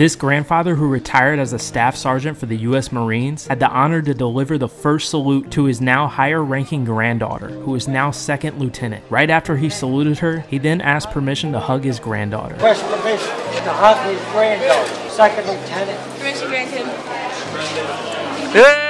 This grandfather, who retired as a staff sergeant for the U.S. Marines, had the honor to deliver the first salute to his now higher ranking granddaughter, who is now second lieutenant. Right after he saluted her, he then asked permission to hug his granddaughter. Request permission to hug his granddaughter, second lieutenant. Permission granted. Yeah!